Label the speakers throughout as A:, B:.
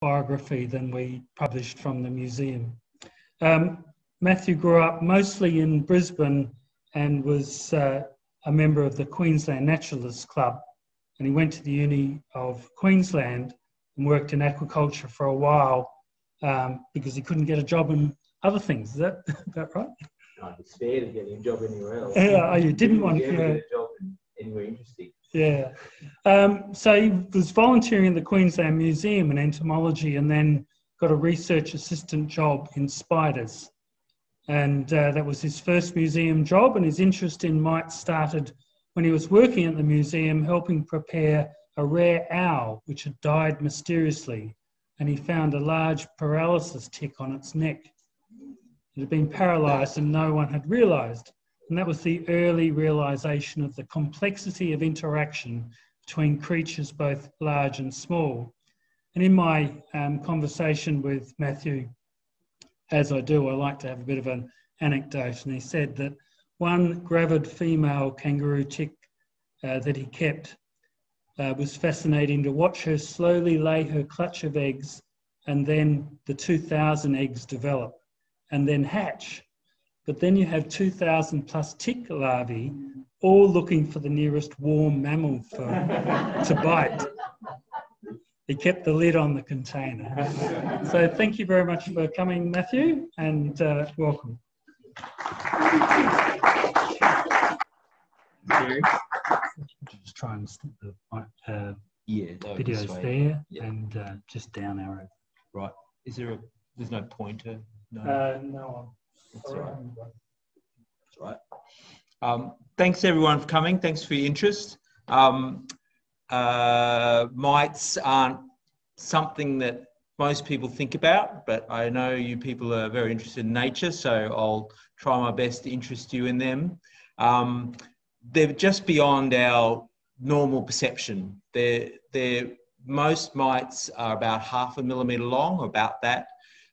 A: biography than we published from the museum. Um, Matthew grew up mostly in Brisbane and was uh, a member of the Queensland Naturalists Club. And he went to the Uni of Queensland and worked in aquaculture for a while um, because he couldn't get a job in other things. Is that, that right?
B: I despair to get a job anywhere else.
A: Yeah, oh, you didn't want to
B: get a job anywhere interesting.
A: Yeah. Um, so he was volunteering in the Queensland Museum in entomology and then got a research assistant job in spiders. And uh, that was his first museum job, and his interest in mites started when he was working at the museum helping prepare a rare owl which had died mysteriously, and he found a large paralysis tick on its neck. It had been paralysed and no one had realised. And that was the early realisation of the complexity of interaction between creatures both large and small. And in my um, conversation with Matthew, as I do, I like to have a bit of an anecdote. And he said that one gravid female kangaroo tick uh, that he kept uh, was fascinating to watch her slowly lay her clutch of eggs and then the 2,000 eggs develop and then hatch. But then you have 2,000 plus tick larvae all looking for the nearest warm mammal for, to bite. He kept the lid on the container. So thank you very much for coming, Matthew, and uh, welcome. Just try and stick the uh,
B: yeah,
A: videos there yeah. and uh, just down arrow.
B: Right. Is there a? There's no pointer.
A: No. Uh, no.
B: That's right. That's right. Um, thanks everyone for coming. Thanks for your interest. Um, uh, mites aren't something that most people think about, but I know you people are very interested in nature, so I'll try my best to interest you in them. Um, they're just beyond our normal perception. They're, they're, most mites are about half a millimetre long, about that,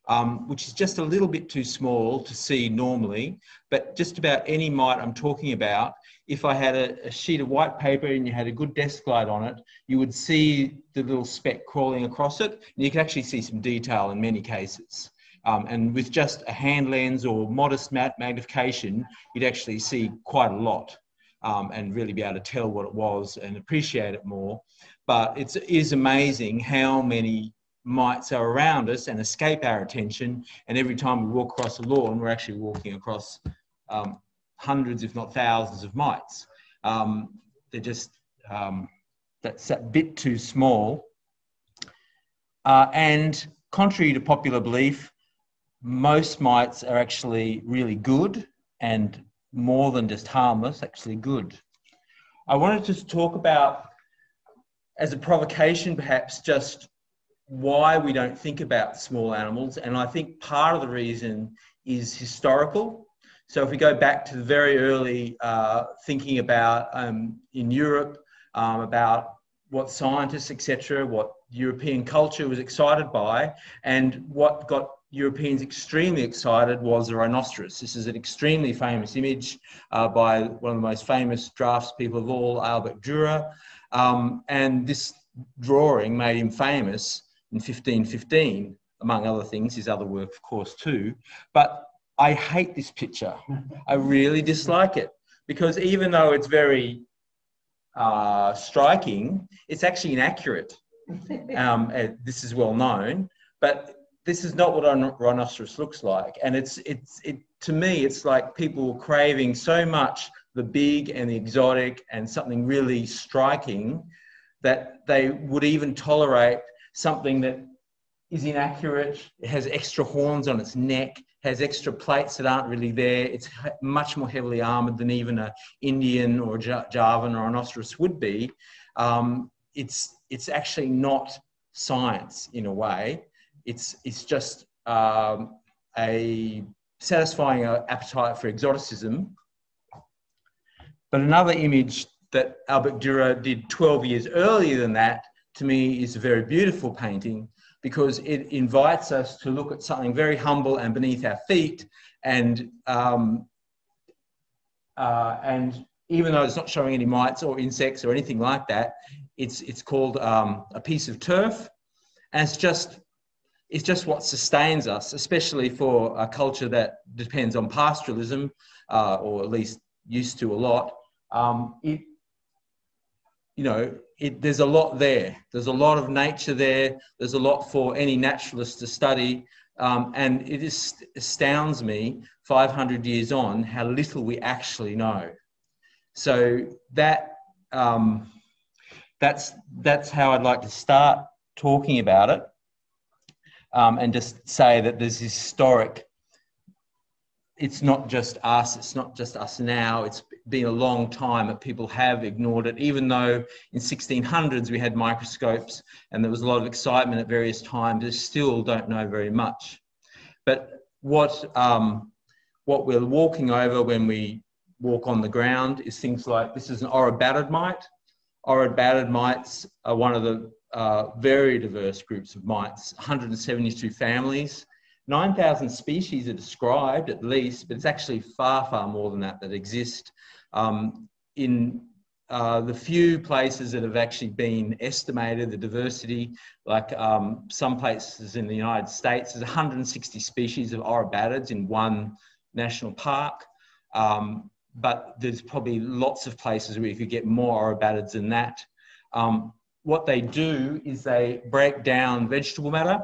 B: um, which is just a little bit too small to see normally. But just about any mite I'm talking about if I had a, a, sheet of white paper and you had a good desk light on it, you would see the little speck crawling across it. And you could actually see some detail in many cases. Um, and with just a hand lens or modest magnification, you'd actually see quite a lot um, and really be able to tell what it was and appreciate it more. But it's, it is amazing how many mites are around us and escape our attention. And every time we walk across a lawn, we're actually walking across um, hundreds, if not thousands, of mites. Um, they're just um, that's a bit too small. Uh, and contrary to popular belief, most mites are actually really good and more than just harmless, actually good. I wanted to talk about, as a provocation perhaps, just why we don't think about small animals. And I think part of the reason is historical. So if we go back to the very early uh, thinking about um, in Europe um, about what scientists, etc., what European culture was excited by, and what got Europeans extremely excited was the rhinoceros. This is an extremely famous image uh, by one of the most famous draftspeople of all, Albert Dürer. Um, and this drawing made him famous in 1515, among other things, his other work, of course, too. But I hate this picture. I really dislike it because even though it's very uh, striking, it's actually inaccurate. Um, this is well known, but this is not what a rhinoceros looks like. And it's, it's, it, to me, it's like people craving so much the big and the exotic and something really striking that they would even tolerate something that is inaccurate, it has extra horns on its neck, has extra plates that aren't really there. It's much more heavily armored than even an Indian or Javan or an rhinoceros would be. Um, it's, it's actually not science in a way. It's, it's just um, a satisfying appetite for exoticism. But another image that Albert Dürer did 12 years earlier than that, to me, is a very beautiful painting because it invites us to look at something very humble and beneath our feet. And, um, uh, and even though it's not showing any mites or insects or anything like that, it's, it's called um, a piece of turf. And it's just is just what sustains us, especially for a culture that depends on pastoralism, uh, or at least used to a lot. Um, it, you know, it, there's a lot there. There's a lot of nature there. There's a lot for any naturalist to study. Um, and it is, astounds me, 500 years on, how little we actually know. So that um, that's that's how I'd like to start talking about it, um, and just say that there's historic. It's not just us. It's not just us now. It's been a long time that people have ignored it. Even though in 1600s we had microscopes and there was a lot of excitement at various times, they still don't know very much. But what um, what we're walking over when we walk on the ground is things like this is an Oribatid mite. Oribatid mites are one of the uh, very diverse groups of mites, 172 families. 9,000 species are described at least, but it's actually far, far more than that that exist. Um, in uh, the few places that have actually been estimated, the diversity, like um, some places in the United States, there's 160 species of oribatids in one national park. Um, but there's probably lots of places where you could get more oribatids than that. Um, what they do is they break down vegetable matter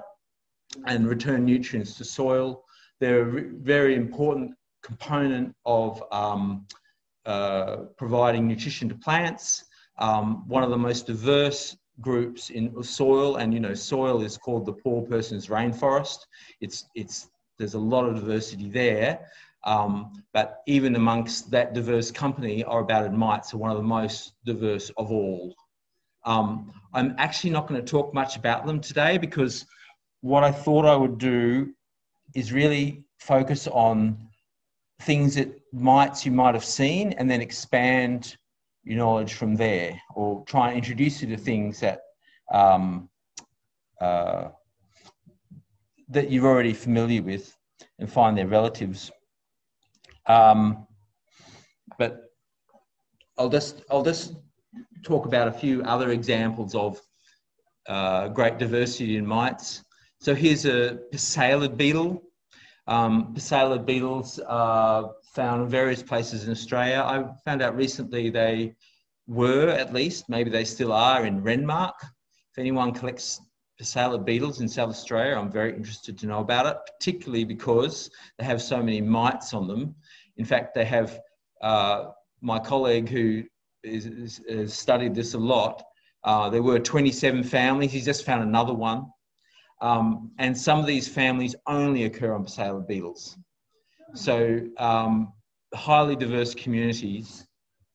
B: and return nutrients to soil. They're a very important component of um, uh, providing nutrition to plants. Um, one of the most diverse groups in soil, and you know, soil is called the poor person's rainforest. It's it's there's a lot of diversity there. Um, but even amongst that diverse company, Oribatid mites are one of the most diverse of all. Um, I'm actually not going to talk much about them today because what I thought I would do is really focus on things that mites you might have seen and then expand your knowledge from there or try and introduce you to things that um, uh, that you're already familiar with and find their relatives. Um, but I'll just I'll just talk about a few other examples of uh, great diversity in mites. So here's a Passalid beetle. Um, beetles are found various places in Australia. I found out recently they were, at least, maybe they still are, in Renmark. If anyone collects Passalid beetles in South Australia, I'm very interested to know about it, particularly because they have so many mites on them. In fact, they have uh, my colleague who has studied this a lot. Uh, there were 27 families. He's just found another one. Um, and some of these families only occur on Passalid beetles. So um, highly diverse communities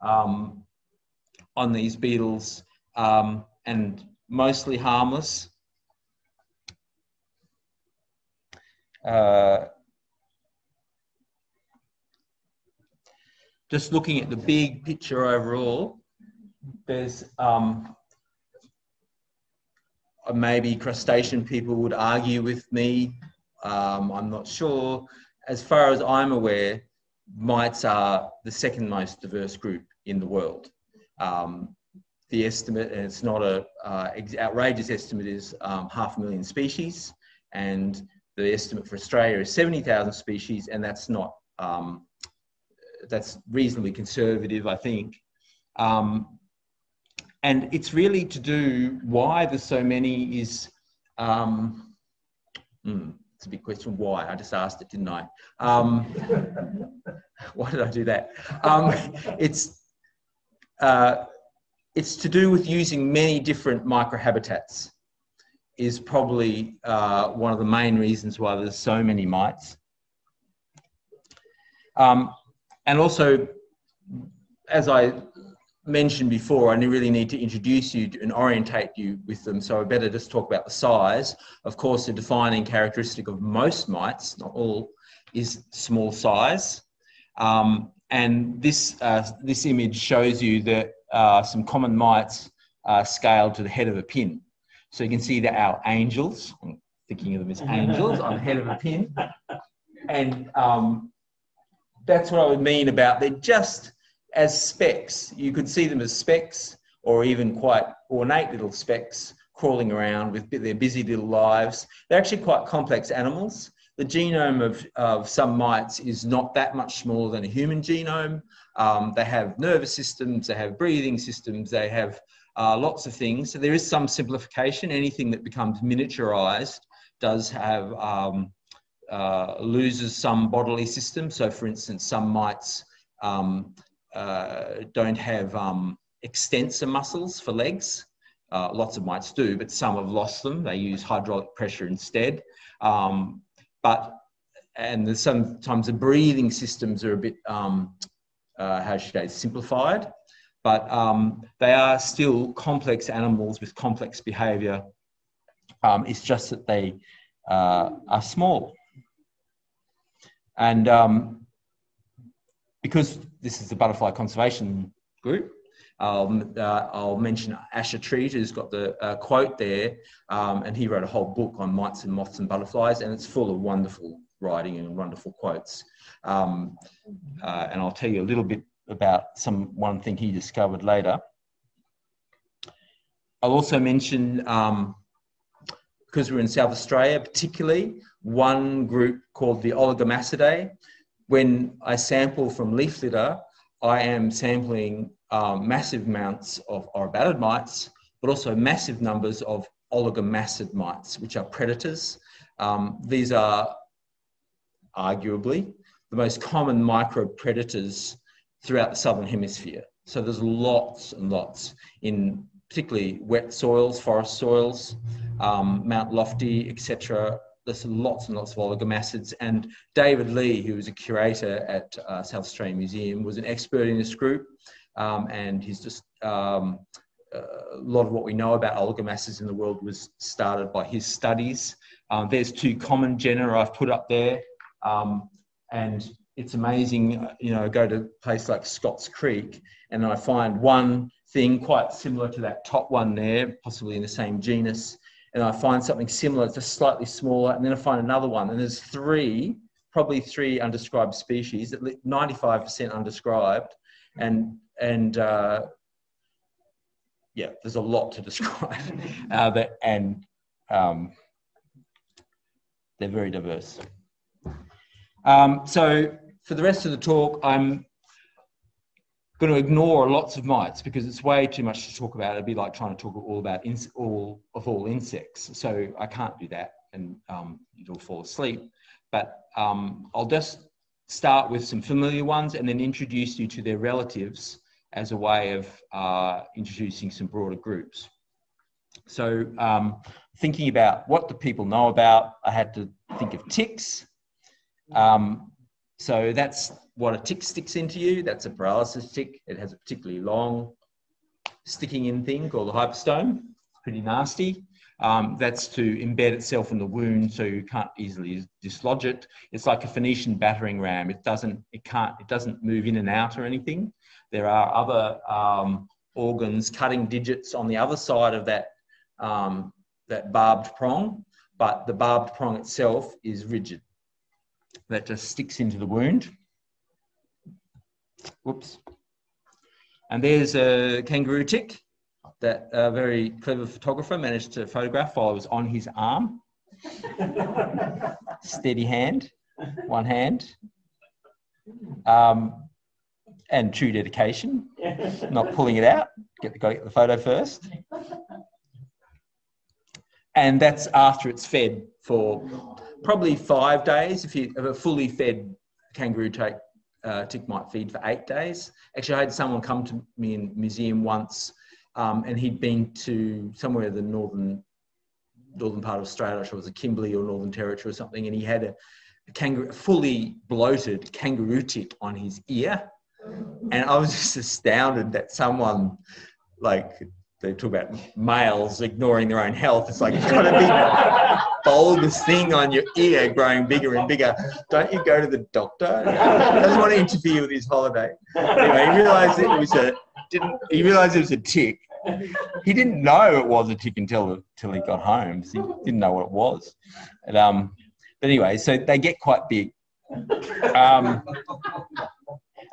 B: um, on these beetles um, and mostly harmless. Uh, just looking at the big picture overall, there's um, maybe crustacean people would argue with me. Um, I'm not sure. As far as I'm aware, mites are the second most diverse group in the world. Um, the estimate, and it's not a uh, outrageous estimate, is um, half a million species, and the estimate for Australia is 70,000 species, and that's not um, that's reasonably conservative, I think. Um, and it's really to do why there's so many is hmm, it's a big question why. I just asked it didn't i? Um, why did i do that? Um, it's uh, it's to do with using many different microhabitats is probably uh, one of the main reasons why there's so many mites. Um, and also, as I mentioned before, I really need to introduce you and orientate you with them. So I better just talk about the size. Of course, the defining characteristic of most mites, not all, is small size. Um, and this, uh, this image shows you that uh, some common mites are scaled to the head of a pin. So you can see that our angels, I'm thinking of them as angels on the head of a pin. And um, that's what I would mean about they're just as specks. You could see them as specks or even quite ornate little specks crawling around with their busy little lives. They're actually quite complex animals. The genome of, of some mites is not that much smaller than a human genome. Um, they have nervous systems, they have breathing systems, they have uh, lots of things. So there is some simplification. Anything that becomes miniaturized does have um, uh, loses some bodily system. So, for instance, some mites um, uh, don't have um, extensor muscles for legs. Uh, lots of mites do, but some have lost them. They use hydraulic pressure instead. Um, but and sometimes the breathing systems are a bit um, uh, how should I say simplified, but um, they are still complex animals with complex behaviour. Um, it's just that they uh, are small, and um, because this is the butterfly conservation group, um, uh, I'll mention Asher Treat, who's got the uh, quote there, um, and he wrote a whole book on mites and moths and butterflies, and it's full of wonderful writing and wonderful quotes. Um, uh, and I'll tell you a little bit about some one thing he discovered later. I'll also mention, um, because we're in South Australia, particularly one group called the Ologamasidae. When I sample from leaf litter, I am sampling um, massive amounts of oribatid mites, but also massive numbers of ologamasid mites, which are predators. Um, these are arguably the most common micro predators throughout the southern hemisphere. So there's lots and lots in particularly wet soils, forest soils, um, Mount Lofty, etc there's lots and lots of ologamasids. And David Lee, who was a curator at uh, South Australian Museum, was an expert in this group. Um, and he's just um, uh, a lot of what we know about ologamasids in the world was started by his studies. Um, there's two common genera I've put up there. Um, and it's amazing, you know, go to a place like Scotts Creek and I find one thing quite similar to that top one there, possibly in the same genus and I find something similar, just slightly smaller, and then I find another one, and there's three, probably three undescribed species, 95% undescribed, and and uh, yeah, there's a lot to describe, uh, but, and um, they're very diverse. Um, so for the rest of the talk, I'm going to ignore lots of mites because it's way too much to talk about. It'd be like trying to talk all about all of all insects. So I can't do that, and um, you'll fall asleep. But um, I'll just start with some familiar ones and then introduce you to their relatives as a way of uh, introducing some broader groups. So um, thinking about what do people know about, I had to think of ticks. Um, so that's what a tick sticks into you. That's a paralysis tick. It has a particularly long sticking in thing called the hypostome. It's pretty nasty. Um, that's to embed itself in the wound so you can't easily dislodge it. It's like a Phoenician battering ram. It doesn't, it can't, it doesn't move in and out or anything. There are other um, organs, cutting digits on the other side of that, um, that barbed prong, but the barbed prong itself is rigid. That just sticks into the wound. Whoops. And there's a kangaroo tick that a very clever photographer managed to photograph while I was on his arm. Steady hand, one hand. Um, and true dedication, not pulling it out. Get the, get the photo first. And that's after it's fed for probably five days. If you have a fully fed kangaroo take uh, tick might feed for eight days. Actually, I had someone come to me in museum once, um, and he'd been to somewhere in the northern northern part of Australia, sure it was a Kimberley or Northern Territory or something, and he had a, a kangaroo, fully bloated kangaroo tick on his ear, and I was just astounded that someone like they talk about males ignoring their own health. It's like it's got a big bulbous thing on your ear growing bigger and bigger. Don't you go to the doctor? He doesn't want to interfere with his holiday. Anyway, he realised it was a didn't he realised it was a tick. He didn't know it was a tick until until he got home. He didn't know what it was. And, um, but anyway, so they get quite big. Um,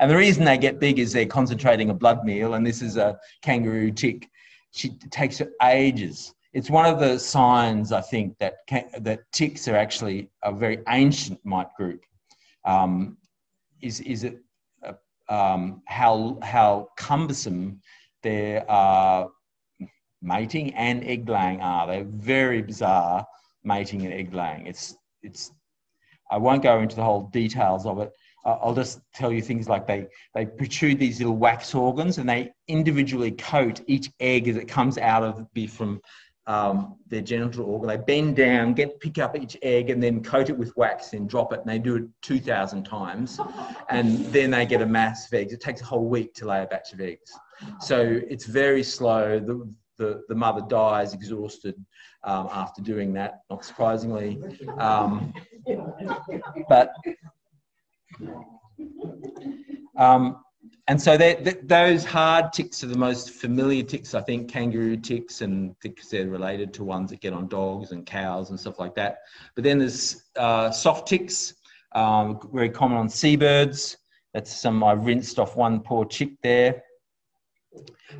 B: and the reason they get big is they're concentrating a blood meal, and this is a kangaroo tick she takes her ages. it's one of the signs I think that can, that ticks are actually a very ancient mite group. Um, is is it uh, um, how how cumbersome their uh, mating and egg laying are? They're very bizarre mating and egg laying. It's it's I won't go into the whole details of it. I'll just tell you things like they they protrude these little wax organs and they individually coat each egg as it comes out of be from um, their genital organ. They bend down, get pick up each egg, and then coat it with wax and drop it. And they do it two thousand times, and then they get a mass of eggs. It takes a whole week to lay a batch of eggs, so it's very slow. The the, the mother dies exhausted um, after doing that, not surprisingly. Um, but um, and so those hard ticks are the most familiar ticks, I think, kangaroo ticks, and because they're related to ones that get on dogs and cows and stuff like that. But then there's uh, soft ticks, um, very common on seabirds. That's some I rinsed off one poor chick there.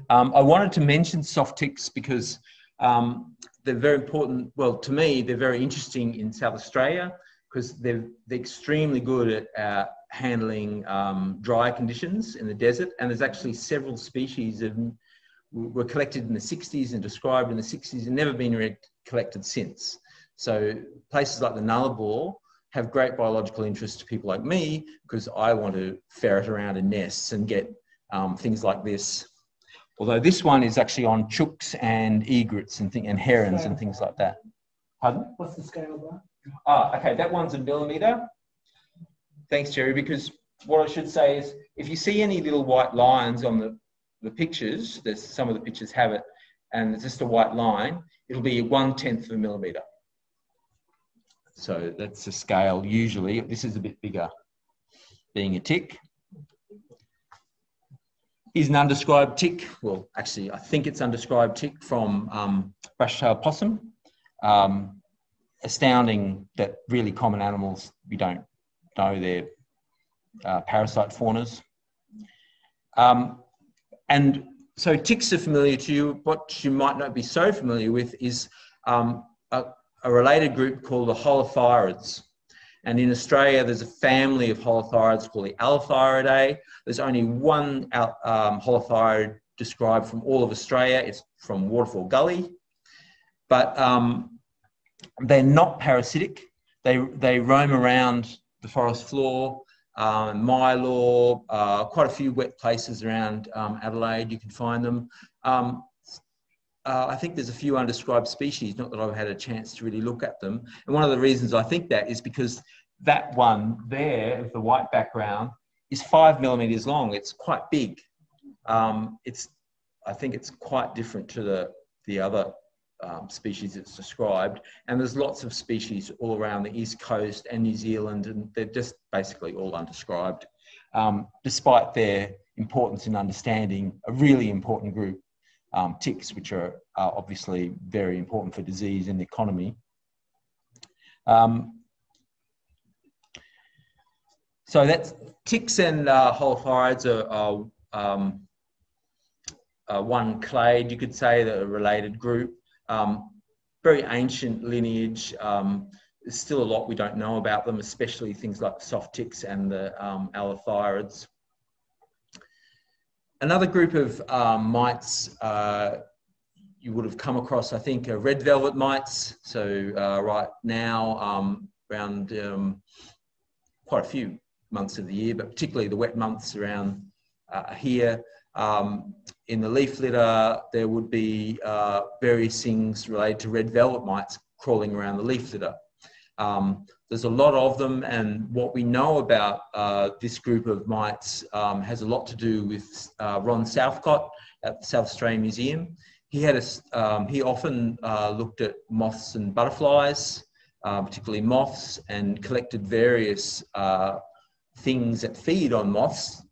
B: Um, I wanted to mention soft ticks because um, they're very important. Well, to me, they're very interesting in South Australia because they're, they're extremely good at uh, handling um, dry conditions in the desert. And there's actually several species that were collected in the 60s and described in the 60s and never been collected since. So places like the Nullarbor have great biological interest to people like me because I want to ferret around in nests and get um, things like this. Although this one is actually on chooks and egrets and, th- and herons and things like that.
A: Pardon? What's the scale of that?
B: Ah, okay, that one's a millimeter. Thanks, Jerry, because what I should say is if you see any little white lines on the, the pictures, there's some of the pictures have it, and it's just a white line, it'll be one tenth of a millimeter. So that's the scale usually. This is a bit bigger, being a tick. Is an undescribed tick. Well, actually, I think it's undescribed tick from um, brush-tailed possum. Um, astounding that really common animals we don't know their uh, parasite faunas. Um, and so ticks are familiar to you. What you might not be so familiar with is um, a, a, related group called the holothyrids. And in Australia, there's a family of holothyrids called the Allothyridae. There's only one um, holothyrid described from all of Australia. It's from Waterfall Gully. But um, they're not parasitic. They, they roam around the forest floor, um, Mylor, uh, quite a few wet places around um, Adelaide, you can find them. Um, uh, I think there's a few undescribed species, not that I've had a chance to really look at them. And one of the reasons I think that is because that one there, with the white background, is five millimeters long. It's quite big. Um, it's, I think it's quite different to the, the other um, species it's described. And there's lots of species all around the East Coast and New Zealand, and they're just basically all undescribed, um, despite their importance in understanding a really important group, um, ticks, which are, are, obviously very important for disease and the economy. Um, so that's ticks and uh, are, um, uh, one clade, you could say, the related group. Um, very ancient lineage. Um, there's still a lot we don't know about them, especially things like soft ticks and the um. Another group of um, mites uh, you would have come across, I think, are red velvet mites. So uh, right now, um, around um, quite a few months of the year, but particularly the wet months around uh, here, um, in the leaf litter, there would be uh, various things related to red velvet mites crawling around the leaf litter. Um, there's a lot of them, and what we know about uh, this group of mites um, has a lot to do with uh, Ron Southcott at the South Australian Museum. He had a, um, he often uh, looked at moths and butterflies, uh, particularly moths, and collected various uh, things that feed on moths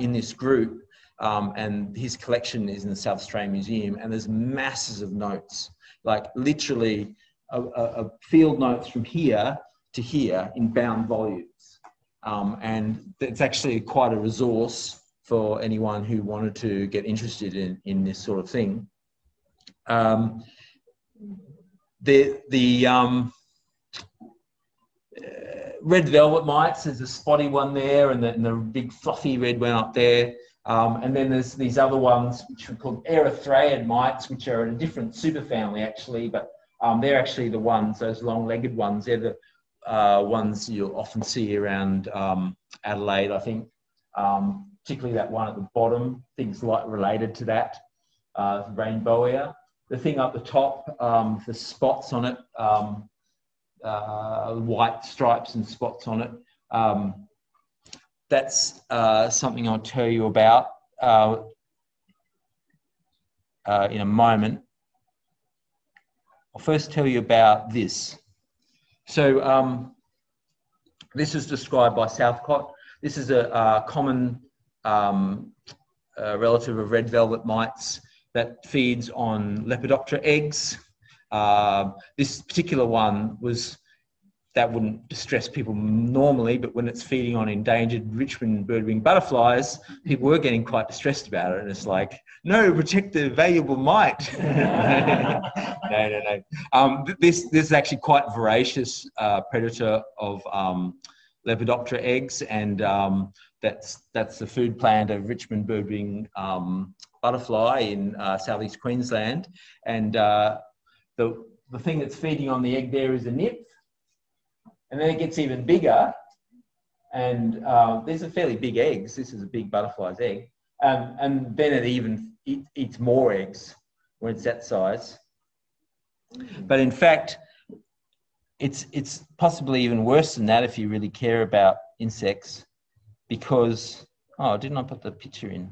B: in this group um, and his collection is in the South Australian Museum, and there's masses of notes, like literally a, a, a field notes from here to here in bound volumes. Um, and it's actually quite a resource for anyone who wanted to get interested in, in this sort of thing. Um, the the um, uh, red velvet mites. There's a spotty one there, and the, and the big fluffy red one up there. Um, and then there's these other ones which are called erythraeid mites, which are in a different superfamily actually, but um, they're actually the ones, those long-legged ones. They're the uh, ones you'll often see around um, Adelaide, I think. Um, particularly that one at the bottom, things like related to that, uh, rainbowia. The thing up the top, um, the spots on it, um, uh, white stripes and spots on it. That's uh, something I'll tell you about uh, uh, in a moment. I'll first tell you about this. So um, this is described by Southcott. This is a, a common um, a relative of red velvet mites that feeds on Lepidoptera eggs. Uh, this particular one was that wouldn't distress people normally, but when it's feeding on endangered Richmond birdwing butterflies, people were getting quite distressed about it. And it's like, no, protect the valuable mite. no, no, no. Um, this, this is actually quite voracious uh, predator of um, Lepidoptera eggs, and um, that's that's the food plant of Richmond birdwing um, butterfly in uh, southeast Queensland, and uh, the the thing that's feeding on the egg there is a nymph, and then it gets even bigger, and uh, these are fairly big eggs. This is a big butterfly's egg, um, and then it even eat, eats more eggs when it's that size. But in fact, it's it's possibly even worse than that if you really care about insects because, oh, didn't I put the picture in?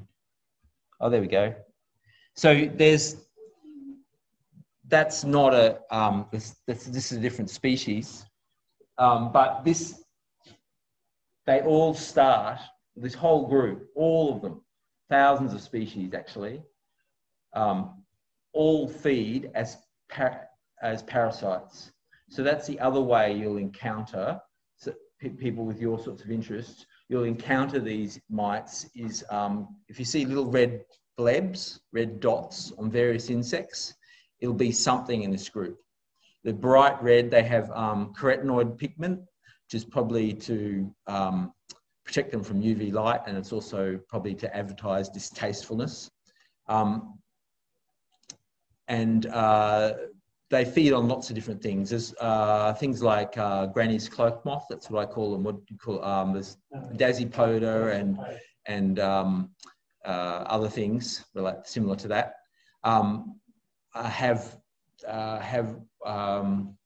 B: Oh, there we go. So there's, that's not a, um, this, this, this is a different species, um, but this, they all start, this whole group, all of them, thousands of species actually, um, all feed as, par as parasites. So that's the other way you'll encounter people with your sorts of interests you'll encounter these mites is um, if you see little red blebs, red dots on various insects, it'll be something in this group. The bright red, they have um, carotenoid pigment, which is probably to um, protect them from UV light, and it's also probably to advertise distastefulness. Um, and uh, they feed on lots of different things. There's uh, things like uh, Granny's cloak moth. That's what I call them. What you call um, there's Dasypodia and and um, uh, other things similar to that. Um, have uh, have um,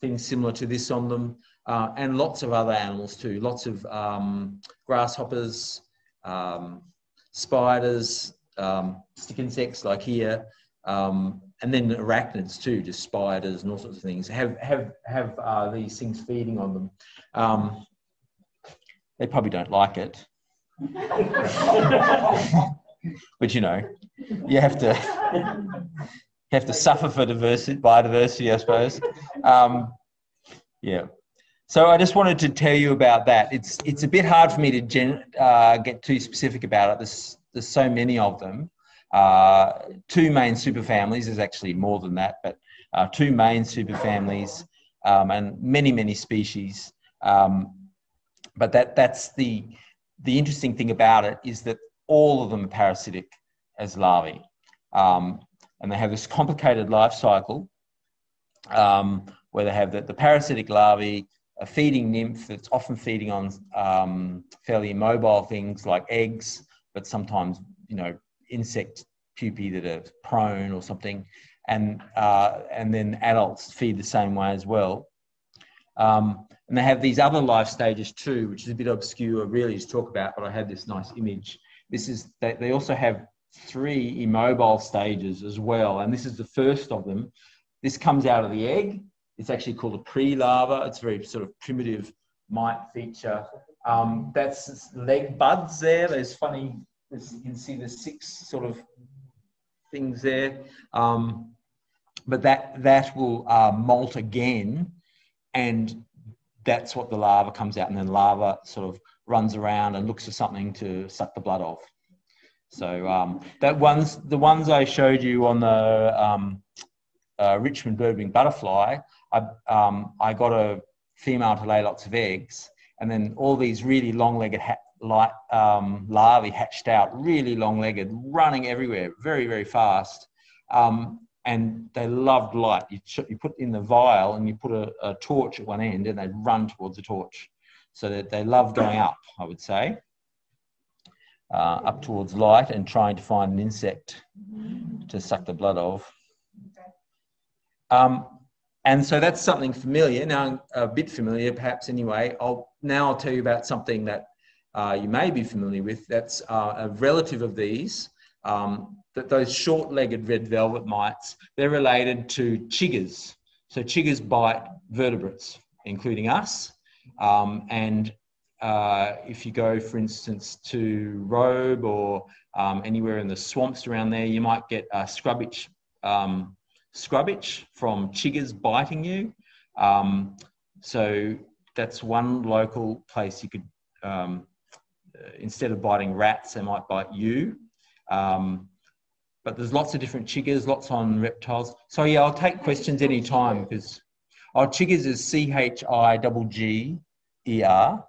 B: things similar to this on them, uh, and lots of other animals too. Lots of um, grasshoppers, um, spiders, stick insects like here. Um, and then arachnids too, just spiders and all sorts of things, have have have uh, these things feeding on them. Um, they probably don't like it, but you know, you have to have to suffer for diversity, biodiversity, I suppose. Um, yeah. So I just wanted to tell you about that. It's it's a bit hard for me to gen, uh, get too specific about it. There's there's so many of them. Uh, two main superfamilies, there's actually more than that, but uh, two main superfamilies um, and many, many species. Um, but that, that's the, the interesting thing about it is that all of them are parasitic as larvae. Um, and they have this complicated life cycle um, where they have the, the parasitic larvae, a feeding nymph that's often feeding on um, fairly immobile things like eggs, but sometimes, you know, insect pupae that are prone or something, and uh, and then adults feed the same way as well. Um, and they have these other life stages too, which is a bit obscure really to talk about, but I had this nice image. This is they, they also have three immobile stages as well, and this is the first of them. This comes out of the egg. It's actually called a pre-larva. It's a very sort of primitive mite feature. Um, that's leg buds there. There's funny as you can see the six sort of things there. Um, but that, that will uh, molt again and that's what the larva comes out and then larva sort of runs around and looks for something to suck the blood off. So um, that ones, the ones I showed you on the um, uh, Richmond birdwing butterfly, I, um, I got a female to lay lots of eggs, and then all these really long-legged ha- light, um, larvae hatched out, really long-legged, running everywhere, very very fast. Um, and they loved light. You, you put in the vial and you put a, a torch at one end, and they'd run towards the torch. So that they love going up, I would say, uh, up towards light and trying to find an insect to suck the blood of. Um, and so that's something familiar. Now, a bit familiar, perhaps anyway. I'll now I'll tell you about something that uh, you may be familiar with. That's uh, a relative of these. Um, that those short-legged red velvet mites, they're related to chiggers. So chiggers bite vertebrates, including us. Um, and uh, if you go, for instance, to Robe or um, anywhere in the swamps around there, you might get a scrub itch um, scrub itch from chiggers biting you. Um, so that's one local place you could, um, uh, instead of biting rats, they might bite you. Um, but there's lots of different chiggers, lots on reptiles. So yeah, I'll take questions anytime because our oh, chiggers is C H I double G E R.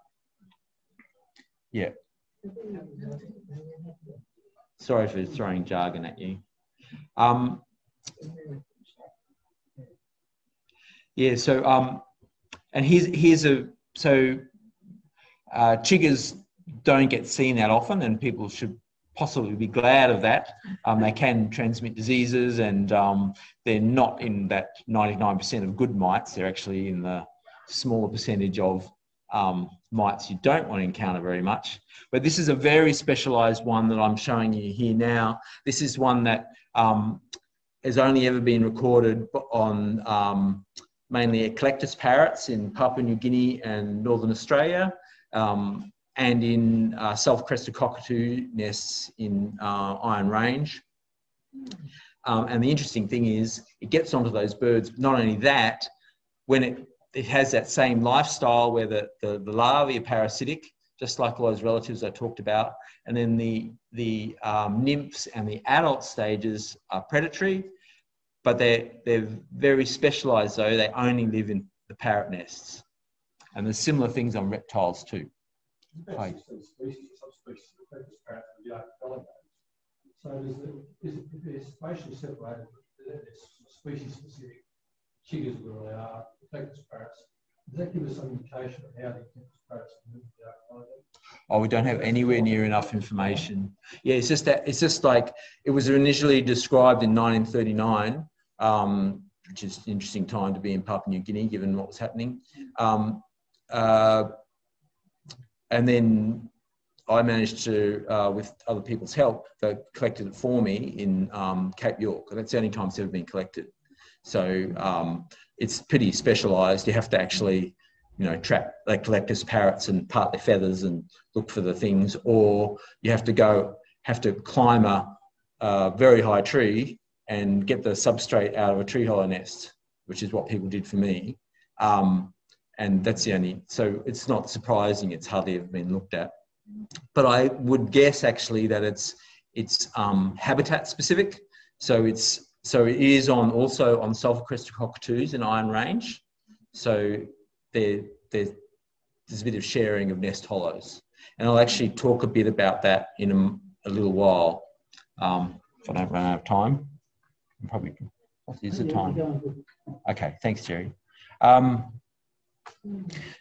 B: Yeah. Sorry for throwing jargon at you. Um, Yeah, so um, and here's here's a so uh, chiggers don't get seen that often, and people should possibly be glad of that. Um, they can transmit diseases, and um, they're not in that 99% of good mites. They're actually in the smaller percentage of um, mites you don't want to encounter very much. But this is a very specialised one that I'm showing you here now. This is one that um, has only ever been recorded on um, mainly eclectus parrots in Papua New Guinea and Northern Australia, um, and in uh, sulfur-crested cockatoo nests in uh, Iron Range. Um, and the interesting thing is, it gets onto those birds. Not only that, when it, it has that same lifestyle where the, the, the larvae are parasitic, just like all those relatives I talked about, and then the, the um, nymphs and the adult stages are predatory, but they're, they're very specialized though. They only live in the parrot nests. And there's similar things on reptiles too.
C: Hi. So is, the, is it, they're spatially separated, species specific where they are, does that give us some indication of how the move out
B: Oh, we don't have anywhere near enough information. Yeah, it's just that it's just like it was initially described in 1939 um, which is an interesting time to be in Papua New Guinea given what was happening. Um, uh, and then I managed to, uh, with other people's help, they collected it for me in um, Cape York. That's the only time it's ever been collected. So um, it's pretty specialised. You have to actually, you know, trap, they collect as parrots and part their feathers and look for the things, or you have to go, have to climb a, a very high tree and get the substrate out of a tree hollow nest, which is what people did for me. Um, and that's the only, so it's not surprising it's hardly ever been looked at. But I would guess actually that it's, it's um, habitat specific. So it's, so it is on also on sulfur crested cockatoos in Iron Range. So there, there's a bit of sharing of nest hollows. And I'll actually talk a bit about that in a, a little while um, if I don't run out of time I'm probably what is the time? Okay, thanks, Jerry. Um,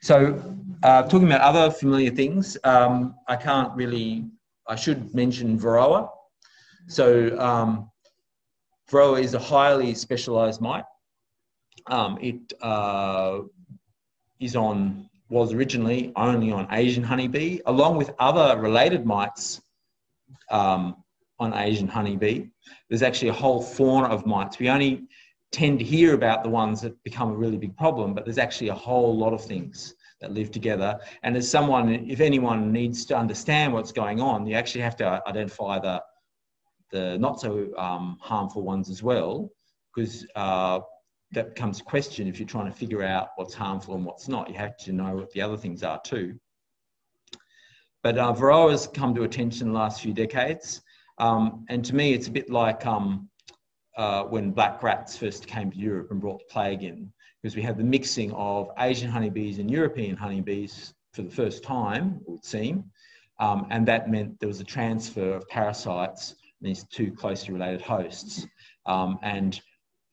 B: so, uh, talking about other familiar things, um, I can't really, I should mention Varroa. So, um, Varroa is a highly specialized mite. Um, it uh, is on, was originally only on Asian honeybee, along with other related mites um, on Asian honeybee. There's actually a whole fauna of mites. We only tend to hear about the ones that become a really big problem, but there's actually a whole lot of things that live together. And as someone, if anyone needs to understand what's going on, you actually have to identify the, the not so um, harmful ones as well, because uh, that becomes a question if you're trying to figure out what's harmful and what's not. You have to know what the other things are too. But uh, Varroa has come to attention in the last few decades. Um, and to me, it's a bit like um, uh, when black rats first came to Europe and brought the plague in, because we had the mixing of Asian honeybees and European honeybees for the first time, it would seem, um, and that meant there was a transfer of parasites these two closely related hosts. Um, and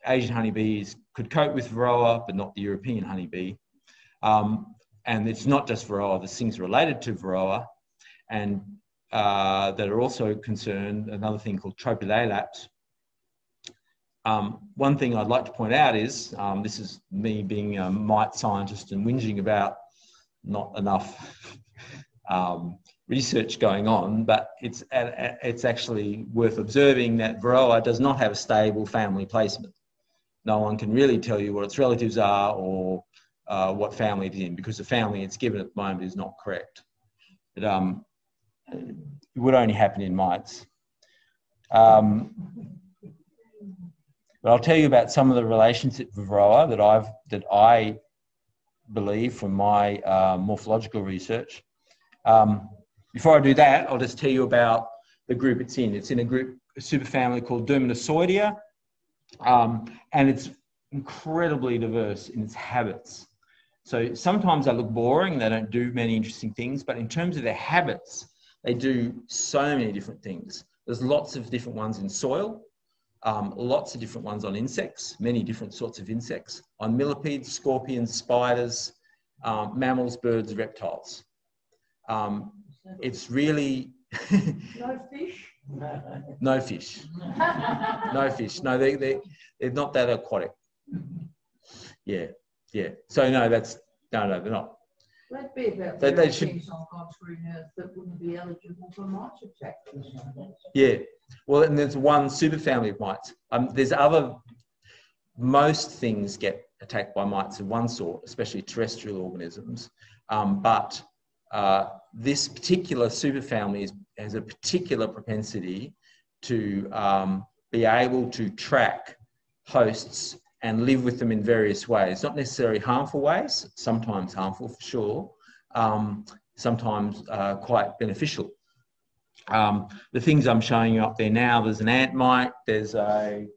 B: Asian honeybees could cope with Varroa, but not the European honeybee. Um, and it's not just Varroa, there's things related to Varroa and uh, that are also concerned, another thing called Tropilaelaps. Um, one thing I'd like to point out is, um, this is me being a mite scientist and whinging about not enough um, research going on, but it's, it's actually worth observing that Varroa does not have a stable family placement. No one can really tell you what its relatives are or uh, what family it's in because the family it's given at the moment is not correct. But, um, it would only happen in mites. Um, but I'll tell you about some of the relationships with Varroa that I've that I believe from my uh, morphological research. Um, before I do that, I'll just tell you about the group it's in. It's in a group, a superfamily called Dermanyssoidea, um, and it's incredibly diverse in its habits. So sometimes they look boring, they don't do many interesting things, but in terms of their habits, they do so many different things. There's lots of different ones in soil, um, lots of different ones on insects, many different sorts of insects, on millipedes, scorpions, spiders, um, mammals, birds, reptiles. Um, it's really
D: no fish.
B: no fish. no fish. No, they they they're not that aquatic. Yeah, yeah. So no, that's no, no, they're not.
D: That'd be about
B: They- they should-
D: things on God's green earth that wouldn't be eligible for mice attack.
B: Yeah. Well, and there's one superfamily of mites. Um, there's other. Most things get attacked by mites of one sort, especially terrestrial organisms. Um, but uh, this particular superfamily is, has a particular propensity to um, be able to track hosts and live with them in various ways, not necessarily harmful ways, sometimes harmful for sure, um, sometimes uh, quite beneficial. Um, the things I'm showing you up there now, there's an ant mite, there's a,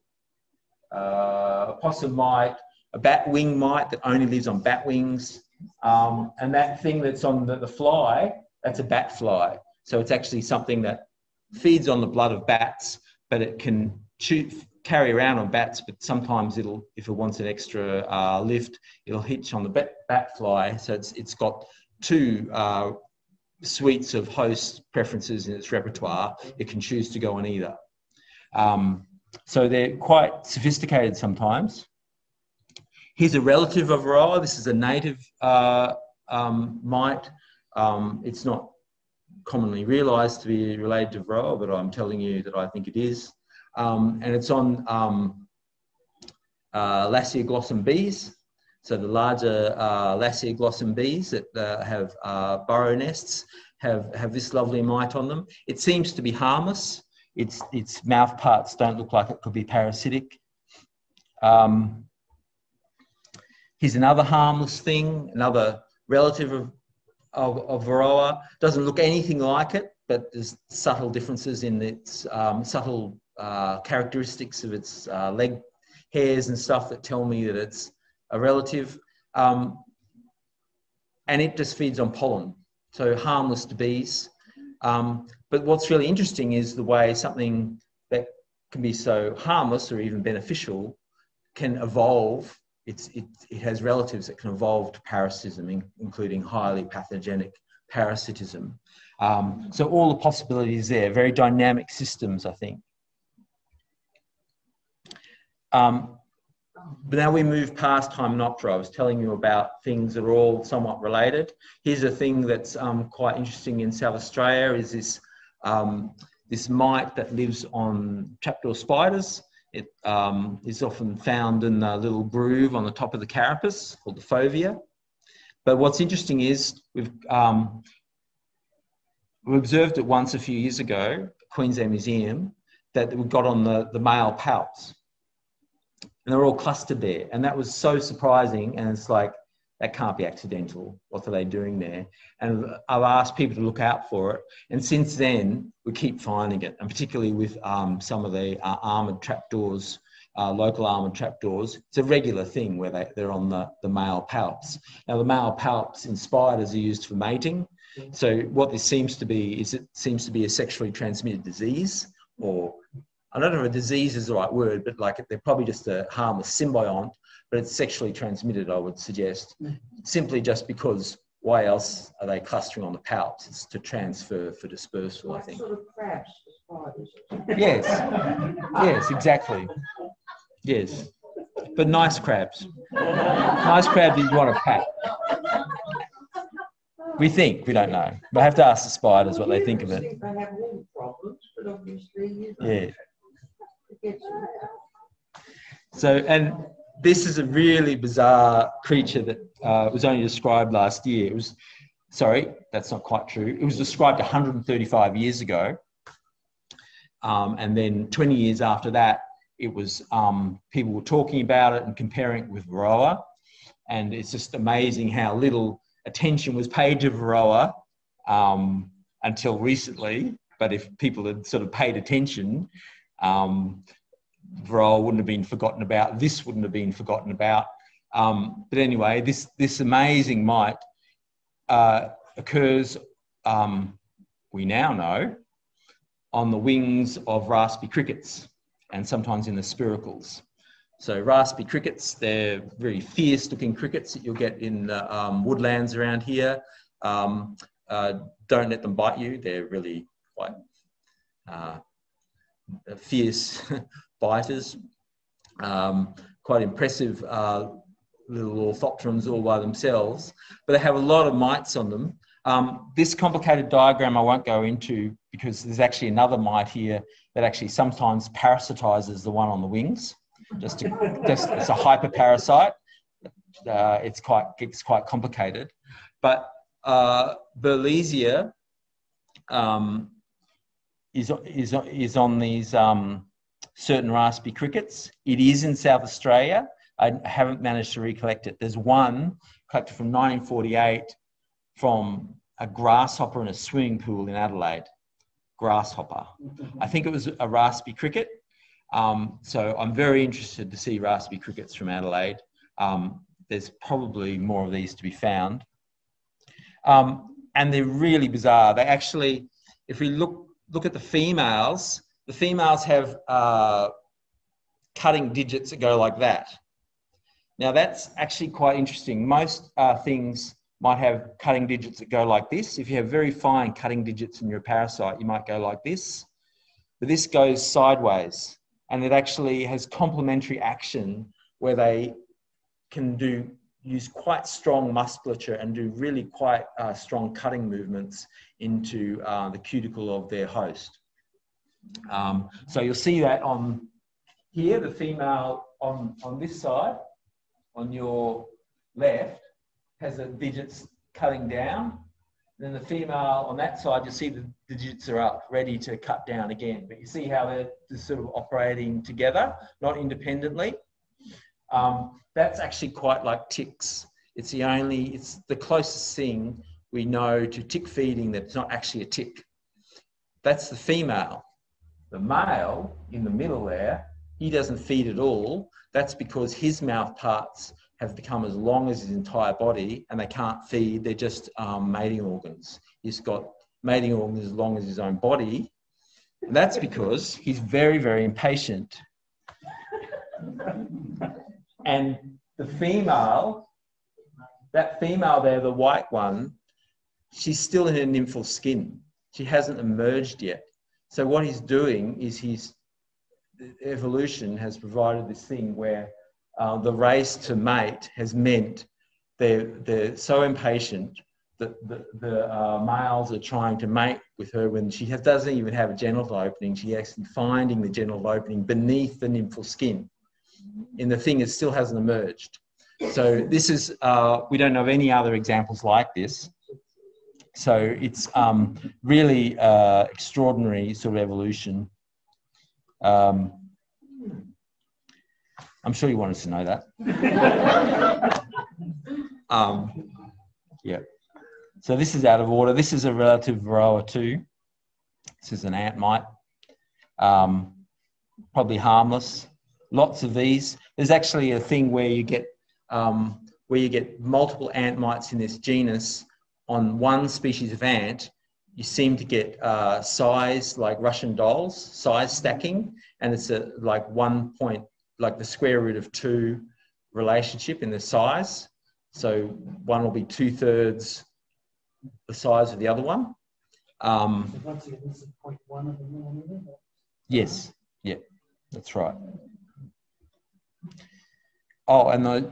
B: uh, possum mite, a bat wing mite that only lives on bat wings, um, and that thing that's on the, the fly, that's a bat fly. So it's actually something that feeds on the blood of bats, but it can chew, carry around on bats, but sometimes it'll, if it wants an extra uh, lift, it'll hitch on the bat, bat fly. So it's, it's got two uh, suites of host preferences in its repertoire. It can choose to go on either. Um, so they're quite sophisticated sometimes. Here's a relative of Varroa. This is a native uh, um, mite. Um, it's not commonly realised to be related to Varroa, but I'm telling you that I think it is. Um, and it's on um, uh, bees. So the larger uh, bees that uh, have uh, burrow nests have, have this lovely mite on them. It seems to be harmless. Its, its mouth parts don't look like it could be parasitic. Um, here's another harmless thing, another relative of, of, of Varroa. Doesn't look anything like it, but there's subtle differences in its um, subtle uh, characteristics of its uh, leg hairs and stuff that tell me that it's a relative. Um, and it just feeds on pollen, so harmless to bees. Um, but what's really interesting is the way something that can be so harmless or even beneficial can evolve. It's, it, it has relatives that can evolve to parasitism, in, including highly pathogenic parasitism. Um, so all the possibilities there, very dynamic systems, I think. Um, but now we move past Hymenoptera. I was telling you about things that are all somewhat related. Here's a thing that's um, quite interesting in South Australia is this, um, this mite that lives on trapdoor spiders. It um, is often found in a little groove on the top of the carapace called the fovea. But what's interesting is we've um, we observed it once a few years ago, Queensland Museum, that we got on the, the male palps and they're all clustered there. And that was so surprising. And it's like, that can't be accidental. What are they doing there? And I've asked people to look out for it. And since then, we keep finding it, and particularly with um, some of the uh, armored trapdoors uh, local armoured trapdoors. It's a regular thing where they, they're on the, the male palps. Now, the male palps in spiders are used for mating. So what this seems to be is it seems to be a sexually transmitted disease, or I don't know if a disease is the right word, but like they're probably just a harmless symbiont, but it's sexually transmitted, I would suggest, mm. simply just because why else are they clustering on the palps? It's to transfer for dispersal, I think.
D: sort of crabs spiders.
B: Yes, yes, exactly. Yes, but nice crabs. Nice crab that you want to pat. We think, we don't know. We'll have to ask the spiders what they think of it.
D: They have all problems, but obviously, you know,
B: Yeah. So, and this is a really bizarre creature that uh, was only described last year. It was, sorry, that's not quite true. It was described 135 years ago. Um, and then 20 years after that, it was um, people were talking about it and comparing it with Varroa. And it's just amazing how little attention was paid to Varroa um, until recently. But if people had sort of paid attention, um, Varroa wouldn't have been forgotten about. This wouldn't have been forgotten about. Um, but anyway, this this amazing mite uh, occurs. Um, we now know on the wings of raspy crickets and sometimes in the spiracles. So raspy crickets, they're very fierce-looking crickets that you'll get in the um, woodlands around here. Um, uh, don't let them bite you. They're really quite uh, fierce biters. Um, quite impressive uh, little orthopterans all by themselves, but they have a lot of mites on them. Um, this complicated diagram I won't go into because there's actually another mite here that actually sometimes parasitizes the one on the wings. Just, to, just it's a hyperparasite. Uh, it's quite it's quite complicated, but uh, Burlesia um, is, is, is on these um, certain raspy crickets. It is in South Australia. I haven't managed to recollect it. There's one collected from 1948 from a grasshopper in a swimming pool in Adelaide. Grasshopper. I think it was a raspy cricket. Um, so I'm very interested to see raspy crickets from Adelaide. Um, there's probably more of these to be found. Um, and they're really bizarre. They actually, if we look look at the females, the females have uh, cutting digits that go like that. Now that's actually quite interesting. Most uh, things might have cutting digits that go like this. If you have very fine cutting digits in your parasite, you might go like this. But this goes sideways and it actually has complementary action where they can do use quite strong musculature and do really quite uh, strong cutting movements into uh, the cuticle of their host. Um, so you'll see that on here, the female on, on this side, on your left, has the digits cutting down. Then the female on that side, you see the digits are up, ready to cut down again. But you see how they're just sort of operating together, not independently. Um, that's actually quite like ticks. It's the only, it's the closest thing we know to tick feeding that's not actually a tick. That's the female. The male in the middle there, he doesn't feed at all. That's because his mouth parts have become as long as his entire body and they can't feed, they're just um, mating organs. He's got mating organs as long as his own body. And that's because he's very, very impatient. and the female, that female there, the white one, she's still in her nymphal skin. She hasn't emerged yet. So what he's doing is he's evolution has provided this thing where uh, the race to mate has meant they're, they're so impatient that the, the uh, males are trying to mate with her when she has, doesn't even have a genital opening. She's actually finding the genital opening beneath the nymphal skin. And the thing is still hasn't emerged. So this is, uh, we don't know of any other examples like this. So it's um, really uh, extraordinary sort of evolution. Um, I'm sure you wanted to know that. um, yeah. So this is out of order. This is a relative Varroa too. This is an ant mite. Um, probably harmless. lots of these. There's actually a thing where you get um, where you get multiple ant mites in this genus on one species of ant. You seem to get uh, size like Russian dolls, size stacking, and it's a like one point, like the square root of two relationship in the size. So one will be two thirds the size of the other one. Um,
E: point.
B: Yes, yeah, that's right. Oh, and I, I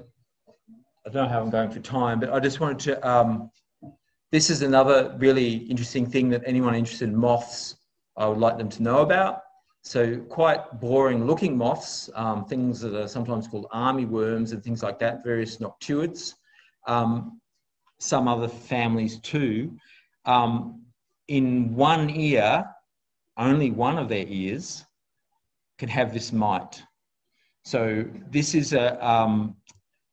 B: don't know how I'm going for time, but I just wanted to. Um, this is another really interesting thing that anyone interested in moths, I would like them to know about. So quite boring looking moths, um, things that are sometimes called army worms and things like that, various noctuids, um, some other families too. Um, in one ear, only one of their ears can have this mite. So this is a, um,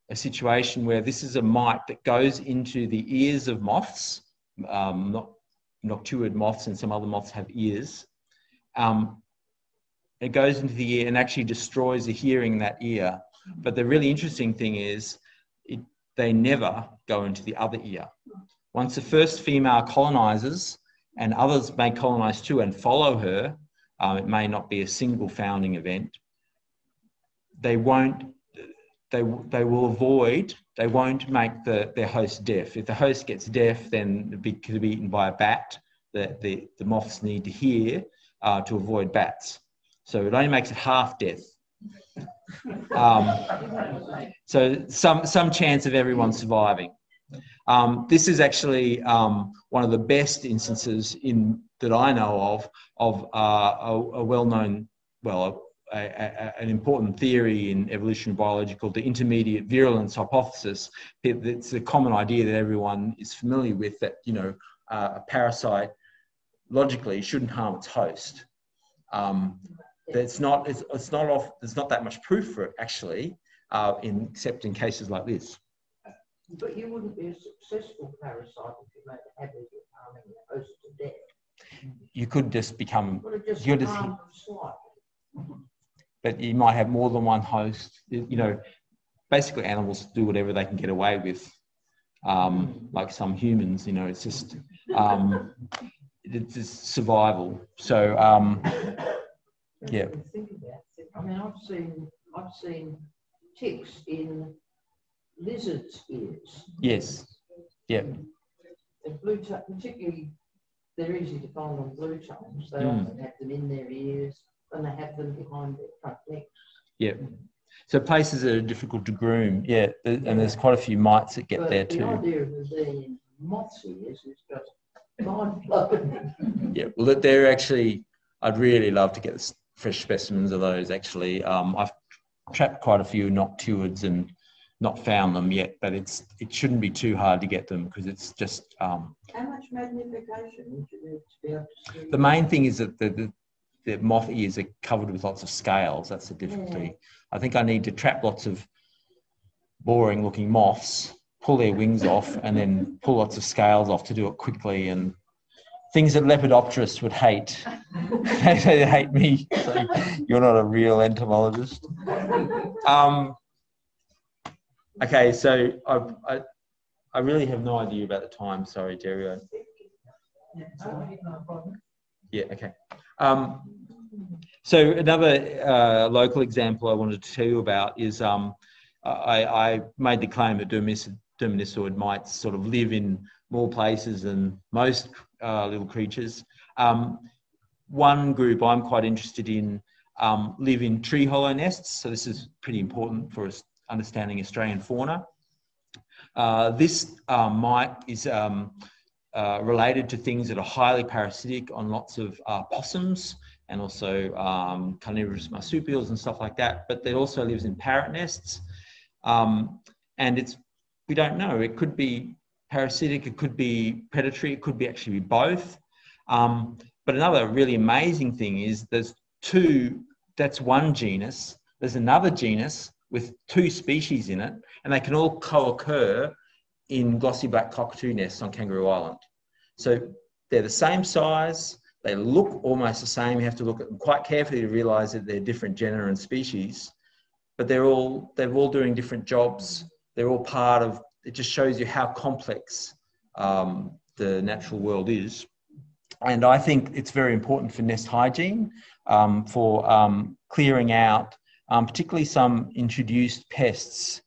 B: a situation where this is a mite that goes into the ears of moths, um, not noctuid moths and some other moths have ears. Um, it goes into the ear and actually destroys the hearing in that ear. But the really interesting thing is it, they never go into the other ear. Once the first female colonizes, and others may colonize too and follow her, um, it may not be a single founding event, they won't, they, they will avoid, they won't make the, their host deaf. If the host gets deaf, then it could be eaten by a bat. The, the, the moths need to hear uh, to avoid bats. So it only makes it half deaf. Um, so some, some chance of everyone surviving. Um, this is actually um, one of the best instances in that I know of of uh, a, a well-known, well, a, a, an important theory in evolutionary biology called the intermediate virulence hypothesis. It's a common idea that everyone is familiar with that you know uh, a parasite logically shouldn't harm its host. Um, it's not it's, it's not off. There's not that much proof for it actually, uh, in except in cases like this.
D: But you wouldn't be a successful parasite if you made a habit of harming the host to death.
B: You could just become,
D: it just
B: You're just-? But you might have more than one host. You know, basically animals do whatever they can get away with. Um, like some humans, you know, it's just um, it's just survival. So um, Yeah.
D: Think about. I mean, I've seen, I've seen ticks in lizards' ears.
B: yes, yeah,
D: And blue tongue, particularly, they're easy to find on blue tongues. They
B: Mm.
D: often have them in their ears and they have them behind their front necks.
B: yeah. So places that are difficult to groom, yeah, and there's quite a few mites that get
D: But
B: there
D: the
B: too.
D: idea of them being ears is just mind blowing.
B: Yeah, well, that they're actually, I'd really love to get fresh specimens of those. Actually, um, I've trapped quite a few noctuids and not found them yet, but it's it shouldn't be too hard to get them because it's just um,
D: How much magnification would you need to be able to see?
B: the main thing is that the, the the moth ears are covered with lots of scales. That's the difficulty. I think I need to trap lots of boring looking moths, pull their wings off, and then pull lots of scales off to do it quickly and things that lepidopterists would hate. they hate me. So you're not a real entomologist. Um, okay, so I, I, I really have no idea about the time. Sorry, Jerry. Yeah, okay. Um, so another uh, local example I wanted to tell you about is um, I, I made the claim that Dermanyssoid might sort of live in more places than most uh, little creatures. Um, one group I'm quite interested in um, live in tree hollow nests. So this is pretty important for us understanding Australian fauna. Uh, this uh, mite is um, uh, related to things that are highly parasitic on lots of uh, possums and also um, carnivorous marsupials and stuff like that. But it also lives in parrot nests. Um, and it's, we don't know, it could be parasitic, it could be predatory, it could be actually be both. Um, but another really amazing thing is there's two, that's one genus, there's another genus with two species in it, and they can all co-occur in glossy black cockatoo nests on Kangaroo Island. So they're the same size, they look almost the same. You have to look at them quite carefully to realize that they're different genera and species. but they're all they're all doing different jobs. They're all part of. It just shows you how complex um, the natural world is, and I think it's very important for nest hygiene, um, for um, clearing out, um, particularly some introduced pests.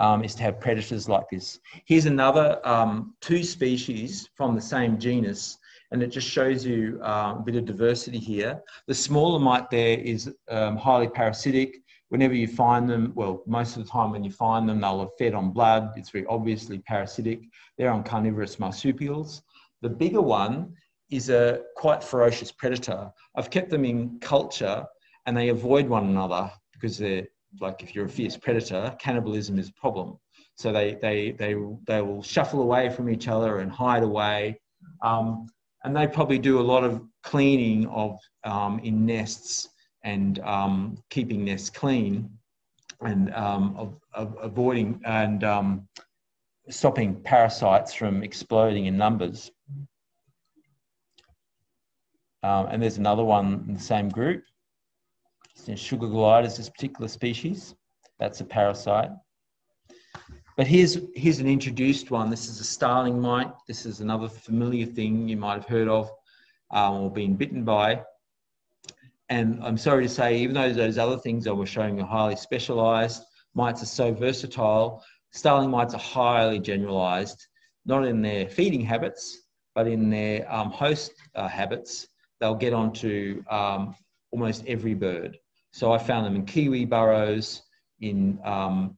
B: Um, is to have predators like this. Here's another um, two species from the same genus and it just shows you uh, a bit of diversity here. The smaller mite there is um, highly parasitic whenever you find them, well, most of the time when you find them, they'll have fed on blood. It's very obviously parasitic. They're on carnivorous marsupials. The bigger one is a quite ferocious predator. I've kept them in culture and they avoid one another because they're like if you're a fierce predator, cannibalism is a problem. So they they they they will shuffle away from each other and hide away, um, and they probably do a lot of cleaning of um, in nests and um, keeping nests clean and um, of, of avoiding and um, stopping parasites from exploding in numbers. Um, and there's another one in the same group. Sugar gliders, this particular species. That's a parasite. But here's, here's an introduced one. This is a starling mite. This is another familiar thing you might have heard of um, or been bitten by. And I'm sorry to say, even though those other things I was showing are highly specialized, mites are so versatile, starling mites are highly generalized, not in their feeding habits, but in their um, host uh, habits. They'll get onto um, almost every bird. So I found them in kiwi burrows, in um,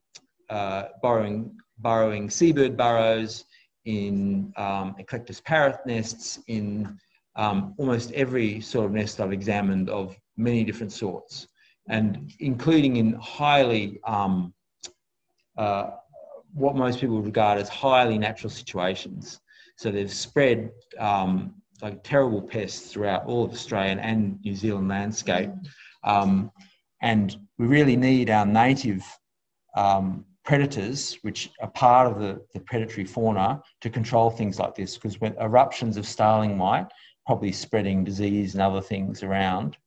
B: uh, burrowing, burrowing seabird burrows, in um, Eclectus parrot nests, in um, almost every sort of nest I've examined of many different sorts, and including in highly um, uh, what most people would regard as highly natural situations. So they've spread um, like terrible pests throughout all of Australian and New Zealand landscape. Um, and we really need our native um, predators, which are part of the, the predatory fauna, to control things like this. Because when eruptions of starling mite, probably spreading disease and other things around,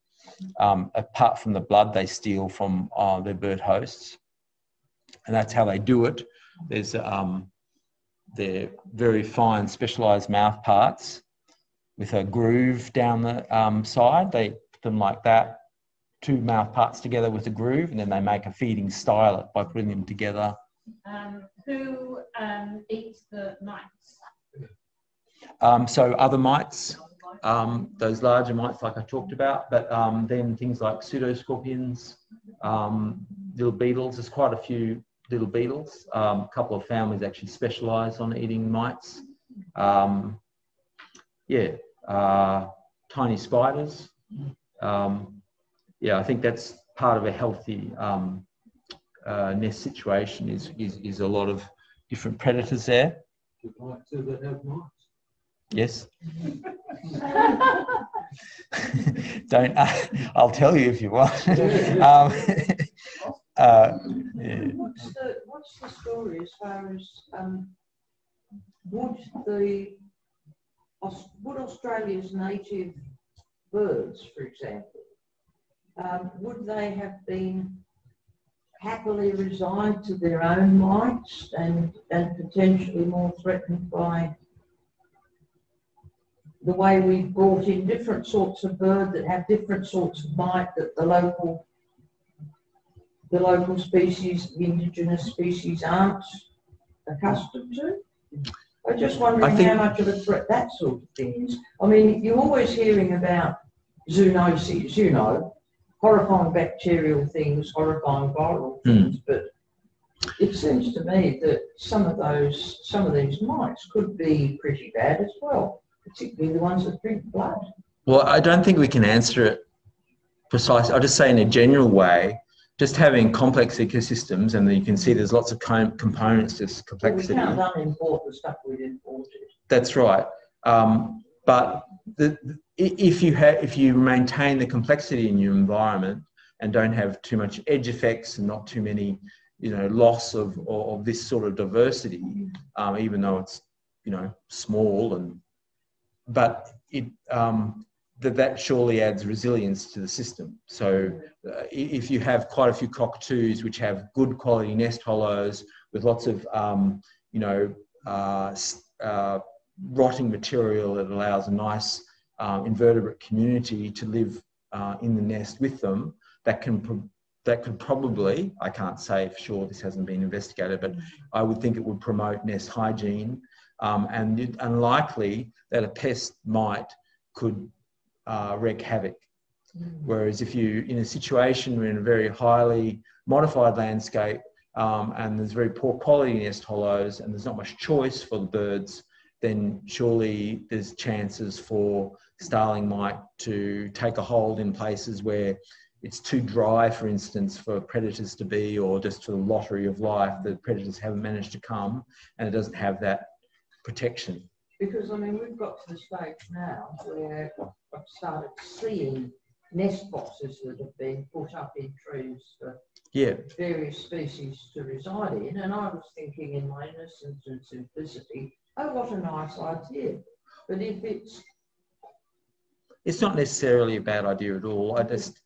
B: um, apart from the blood they steal from uh, their bird hosts. And that's how they do it. There's um, their very fine specialized mouth parts with a groove down the um, side. They put them like that, two mouth parts together with a groove, and then they make a feeding stylet by putting them together.
F: Um, who um, eats the mites?
B: Um, so other mites, um, those larger mites like I talked about, but um, then things like pseudoscorpions, um, little beetles, there's quite a few little beetles. Um, a couple of families actually specialise on eating mites. Um, yeah, uh, tiny spiders. Um, yeah, I think that's part of a healthy uh, nest situation is, is, is a lot of different predators there. Yes. Don't. Uh, I'll tell you if you want. um,
D: uh, yeah. what's, the, what's the story as far as um, would the would Australia's native birds, for example, um, would they have been happily resigned to their own mites and, and potentially more threatened by the way we've brought in different sorts of bird that have different sorts of mite that the local the local species, the indigenous species aren't accustomed to. I'm just wondering think, how much of a threat that sort of thing is. I mean, you're always hearing about zoonoses, you know, horrifying bacterial things, horrifying viral hmm. things, mm. but it seems to me that some of those, some of these mites could be pretty bad as well particularly the ones that drink blood?
B: Well, I don't think we can answer it precisely. I'll just say in a general way, just having complex ecosystems, and you can see there's lots of components to this complexity.
D: Well, we can't import the stuff we've imported.
B: That's right. Um, but the, if you have, if you maintain the complexity in your environment and don't have too much edge effects and not too many, you know, loss of, of this sort of diversity, um, even though it's, you know, small and but it, um, that that surely adds resilience to the system. So uh, if you have quite a few cockatoos which have good quality nest hollows with lots of, um, you know, uh, uh, rotting material that allows a nice um, invertebrate community to live uh, in the nest with them, that can that could probably, I can't say for sure, this hasn't been investigated, but I would think it would promote nest hygiene um, and unlikely that a pest mite could uh, wreak havoc. Whereas if you in a situation in a very highly modified landscape um, and there's very poor quality nest hollows and there's not much choice for the birds, then surely there's chances for starling mite to take a hold in places where it's too dry, for instance, for predators to be, or just for the lottery of life, the predators haven't managed to come, and it doesn't have that protection.
D: Because, I mean, we've got to the stage now where started seeing nest boxes that have been put up in trees for
B: yeah.
D: various species to reside in, and I was thinking in my innocence and simplicity, oh, what a nice idea. But if it's
B: it's not necessarily a bad idea at all. I just,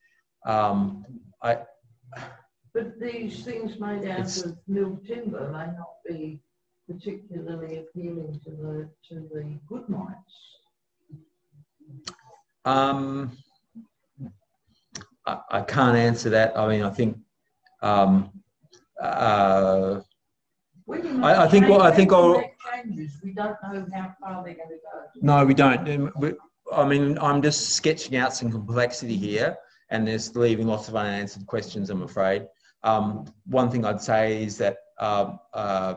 B: um, I.
D: But these things made out of milled timber may not be particularly appealing to the to the good mites.
B: Um, I, I can't answer that. I mean, I think. Um, uh, I, I, think what I think I'll.
D: Changes, we don't know how far they're going to go.
B: No, we don't. We, I mean, I'm just sketching out some complexity here and there's leaving lots of unanswered questions, I'm afraid. Um, one thing I'd say is that uh, uh,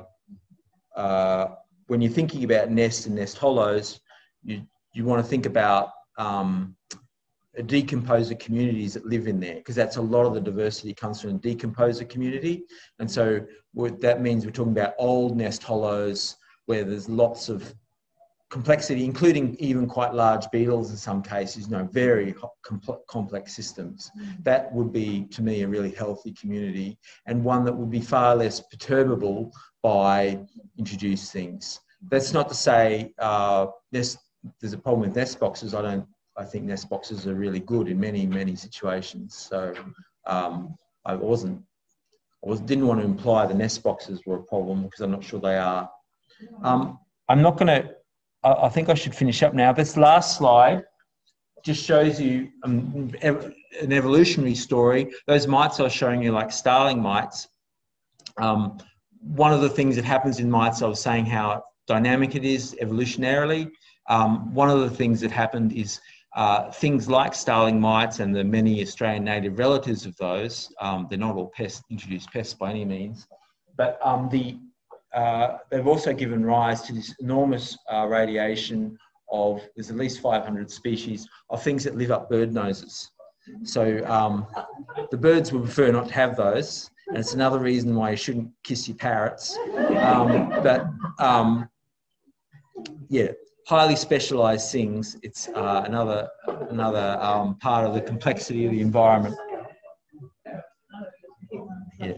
B: uh, when you're thinking about nests and nest hollows, you, you want to think about um, decomposer communities that live in there because that's a lot of the diversity comes from a decomposer community. And so that means we're talking about old nest hollows where there's lots of complexity, including even quite large beetles in some cases, you know, very complex systems. Mm. That would be, to me, a really healthy community and one that would be far less perturbable by introduced things. That's not to say uh, nest, there's a problem with nest boxes. I don't. I think nest boxes are really good in many, many situations. So um, I wasn't. I was, didn't want to imply the nest boxes were a problem because I'm not sure they are. Um, I'm not going to I, think I should finish up now. This last slide just shows you um, an evolutionary story. Those mites I was showing you, like starling mites, um, one of the things that happens in mites, I was saying how dynamic it is evolutionarily. Um, one of the things that happened is uh, things like starling mites and the many Australian native relatives of those, um, they're not all pest, introduced pests by any means, but um, the uh, they've also given rise to this enormous uh, radiation of, there's at least 500 species of things that live up bird noses. So um, the birds would prefer not to have those. And it's another reason why you shouldn't kiss your parrots. Um, but um, yeah, highly specialized things. It's uh, another, another um, part of the complexity of the environment. Yeah.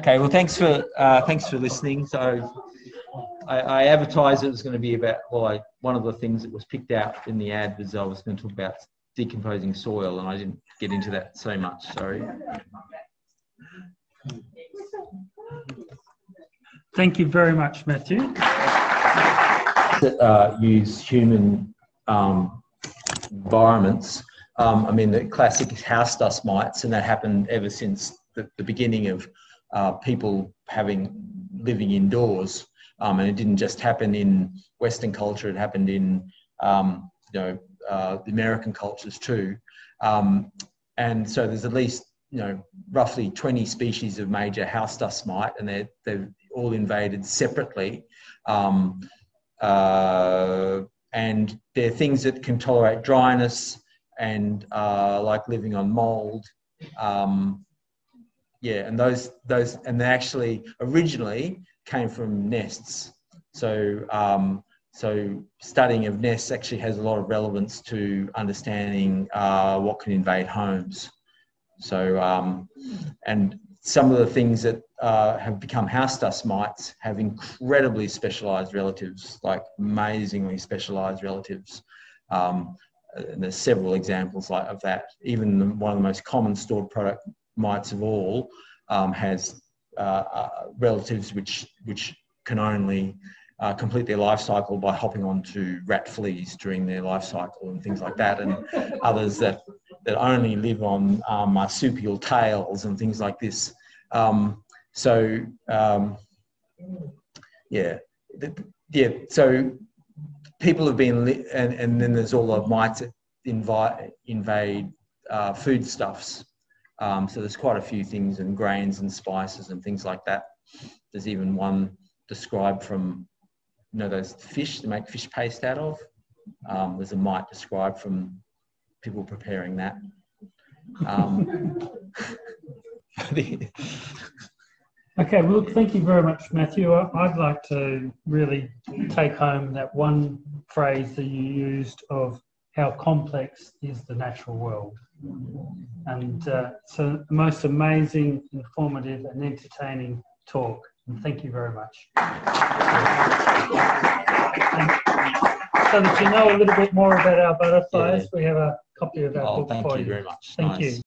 B: Okay, well, thanks for uh, thanks for listening. So, I, I, advertised it was going to be about well, I, one of the things that was picked out in the ad was I was going to talk about decomposing soil, and I didn't get into that so much. Sorry.
A: Thank you very much, Matthew.
B: That uh, use human um, environments. Um, I mean, the classic house dust mites, and that happened ever since the, the beginning of uh, people having living indoors. Um, and it didn't just happen in Western culture; it happened in um, you know uh, the American cultures too. Um, and so there's at least you know roughly 20 species of major house dust mite, and they're they're all invaded separately. Um, and they're things that can tolerate dryness and uh, like living on mold. Um, yeah, and those those and they actually originally came from nests. So um, so studying of nests actually has a lot of relevance to understanding uh, what can invade homes. So um, and some of the things that uh, have become house dust mites have incredibly specialized relatives, like amazingly specialized relatives. Um, there's several examples like of that. Even the, one of the most common stored product mites of all um, has uh, uh, relatives which which can only uh, complete their life cycle by hopping onto rat fleas during their life cycle and things like that, and others that that only live on um, marsupial tails and things like this. Um, so um, yeah, yeah. So people have been, and, and then there's all the mites that invite, invade uh, foodstuffs. Um, so there's quite a few things and grains and spices and things like that. There's even one described from, you know, those fish to make fish paste out of. Um, there's a mite described from people preparing that. Um,
A: Okay, well, thank you very much, Matthew. I'd like to really take home that one phrase that you used of how complex is the natural world. And uh, so most amazing, informative and entertaining talk. And thank you very much. And so that you know a little bit more about our butterflies, we have a copy of our
B: oh,
A: book
B: thank
A: for
B: you
A: you.
B: very much.
A: Thank
B: Nice.
A: you.